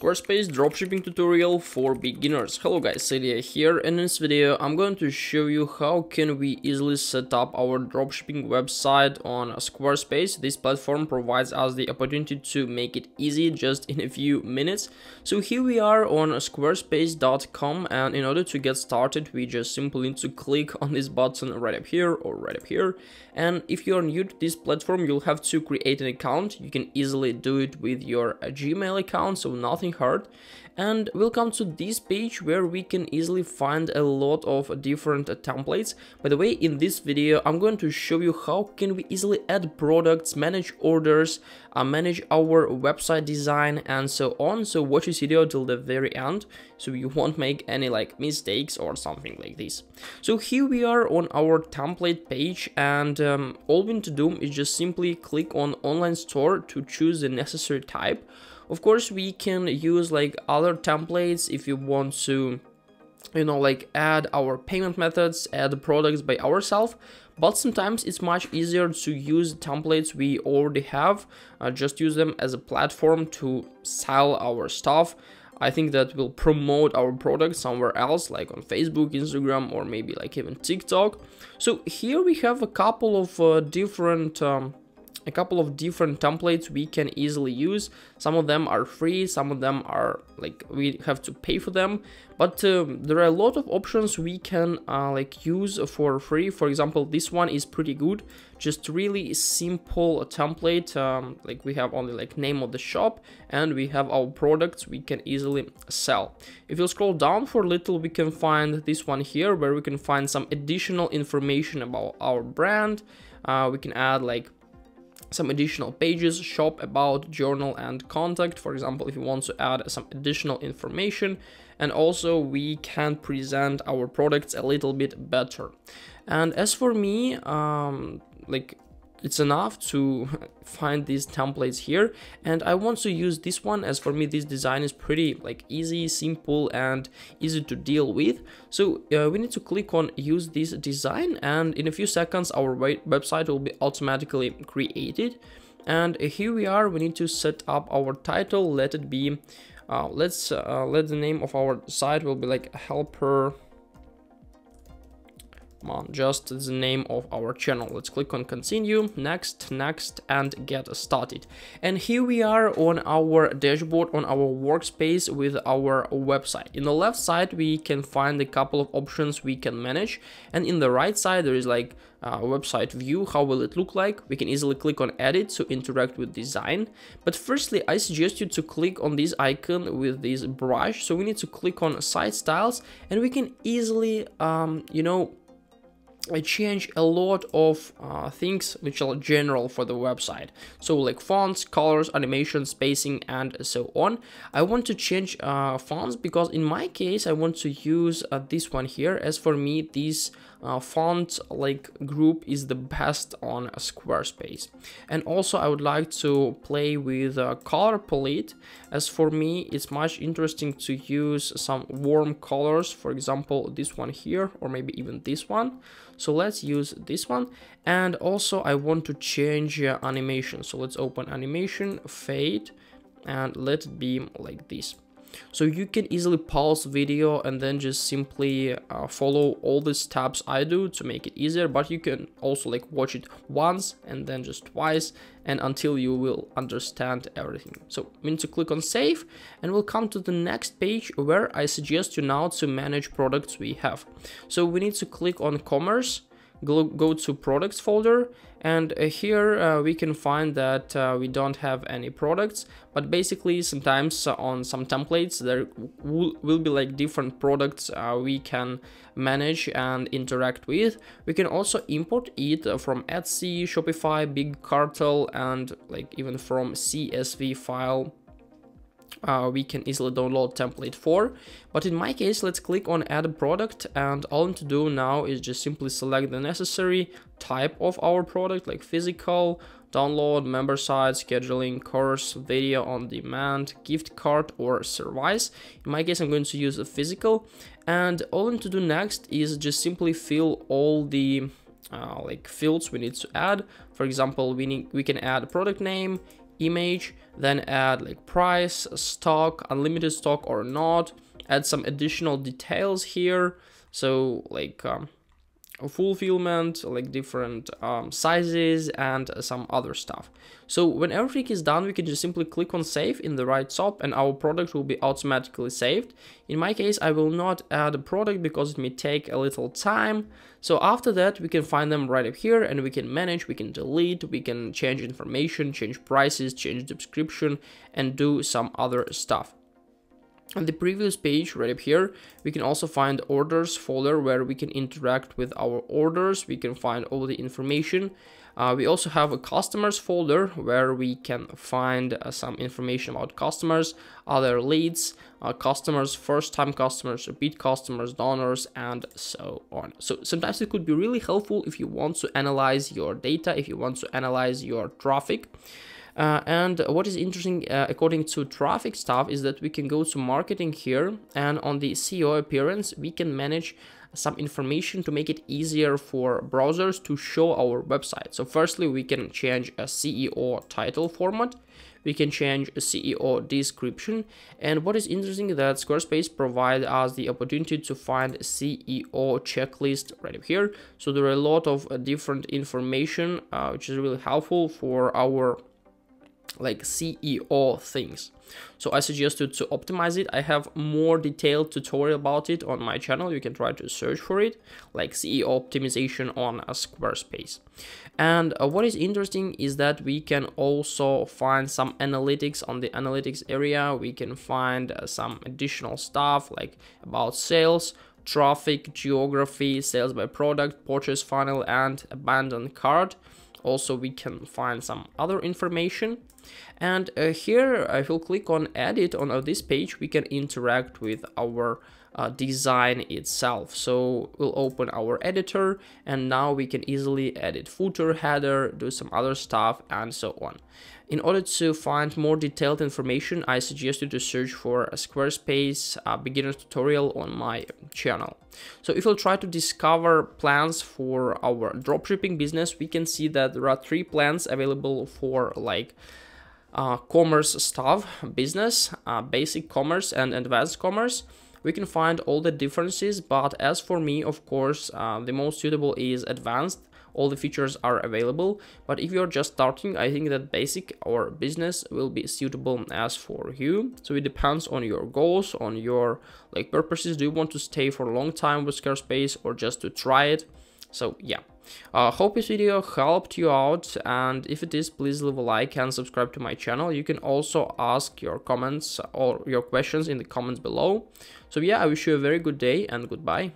Squarespace dropshipping tutorial for beginners. Hello guys, Celia here and in this video I'm going to show you how can we easily set up our dropshipping website on Squarespace. This platform provides us the opportunity to make it easy just in a few minutes. So here we are on squarespace.com and in order to get started we just simply need to click on this button right up here or right up here and if you're new to this platform you'll have to create an account. You can easily do it with your Gmail account so nothing nothing hard and we'll come to this page where we can easily find a lot of different templates. By the way, in this video, I'm going to show you how can we easily add products, manage orders, uh, manage our website design and so on. So watch this video till the very end so you won't make any like mistakes or something like this. So here we are on our template page and um, all we need to do is just simply click on online store to choose the necessary type of course, we can use like other templates if you want to you know like add our payment methods add products by ourselves but sometimes it's much easier to use templates we already have uh, just use them as a platform to sell our stuff. I think that will promote our product somewhere else like on facebook instagram or maybe like even tiktok. So here we have a couple of uh, different um, a couple of different templates we can easily use. Some of them are free, some of them are like we have to pay for them, but um, there are a lot of options we can uh, like use for free. For example, this one is pretty good, just really simple template. Um, like we have only like name of the shop and we have our products we can easily sell. If you scroll down for a little, we can find this one here where we can find some additional information about our brand. Uh, we can add like some additional pages, shop, about, journal, and contact, for example, if you want to add some additional information. And also we can present our products a little bit better. And as for me, um, like it's enough to find these templates here. And I want to use this one as for me this design is pretty like easy simple and easy to deal with. So uh, we need to click on use this design and in a few seconds our website will be automatically created. And here we are we need to set up our title let it be uh, let's uh, let the name of our site will be like helper on just the name of our channel. Let's click on continue, next, next, and get started. And here we are on our dashboard, on our workspace with our website. In the left side, we can find a couple of options we can manage. And in the right side, there is like website view. How will it look like? We can easily click on edit to interact with design. But firstly, I suggest you to click on this icon with this brush. So we need to click on site styles and we can easily, um, you know, I change a lot of uh, things which are general for the website. So like fonts, colors, animation, spacing, and so on. I want to change uh, fonts because in my case, I want to use uh, this one here. As for me, this uh, font like group is the best on Squarespace. And also I would like to play with color palette. As for me, it's much interesting to use some warm colors. For example, this one here, or maybe even this one. So let's use this one. And also I want to change uh, animation. So let's open animation, fade, and let it be like this. So you can easily pause video and then just simply uh, follow all the steps I do to make it easier, but you can also like watch it once and then just twice and until you will understand everything. So we need to click on save and we'll come to the next page where I suggest you now to manage products we have. So we need to click on commerce go, to products folder. And uh, here uh, we can find that uh, we don't have any products but basically sometimes uh, on some templates there will, will be like different products uh, we can manage and interact with. We can also import it from Etsy, Shopify, Big Cartel and like even from CSV file uh, we can easily download template for. But in my case, let's click on add a product and all I need to do now is just simply select the necessary type of our product like physical, download, member site, scheduling, course, video on demand, gift card or service. In my case, I'm going to use a physical and all I need to do next is just simply fill all the uh, like fields we need to add. For example, we need we can add a product name, image then add like price stock unlimited stock or not. Add some additional details here. So like um, fulfillment like different um, sizes and some other stuff. So when everything is done we can just simply click on save in the right top and our product will be automatically saved. In my case i will not add a product because it may take a little time. So after that we can find them right up here and we can manage we can delete we can change information change prices change description and do some other stuff on the previous page right up here, we can also find orders folder where we can interact with our orders. We can find all the information. Uh, we also have a customers folder where we can find uh, some information about customers, other leads, uh, customers, first time customers, repeat customers, donors, and so on. So sometimes it could be really helpful if you want to analyze your data, if you want to analyze your traffic. Uh, and what is interesting uh, according to traffic stuff is that we can go to marketing here and on the SEO appearance we can manage some information to make it easier for browsers to show our website. So firstly we can change a SEO title format. We can change a SEO description. And what is interesting that Squarespace provide us the opportunity to find SEO checklist right here. So there are a lot of different information uh, which is really helpful for our like SEO things. So I suggest you to optimize it. I have more detailed tutorial about it on my channel. You can try to search for it, like SEO optimization on a Squarespace. And uh, what is interesting is that we can also find some analytics on the analytics area. We can find uh, some additional stuff like about sales, traffic, geography, sales by product, purchase funnel, and abandoned cart. Also, we can find some other information. And uh, here I will click on edit on uh, this page. We can interact with our uh, design itself. So we'll open our editor and now we can easily edit footer header do some other stuff and so on. In order to find more detailed information I suggest you to search for a Squarespace uh, beginner tutorial on my channel. So if we'll try to discover plans for our dropshipping business we can see that there are three plans available for like uh, commerce stuff, business, uh, basic commerce and advanced commerce, we can find all the differences. But as for me, of course, uh, the most suitable is advanced. All the features are available. But if you're just starting, I think that basic or business will be suitable as for you. So it depends on your goals, on your like purposes. Do you want to stay for a long time with Squarespace or just to try it? So yeah. Uh, hope this video helped you out and if it is please leave a like and subscribe to my channel. You can also ask your comments or your questions in the comments below. So yeah, I wish you a very good day and goodbye.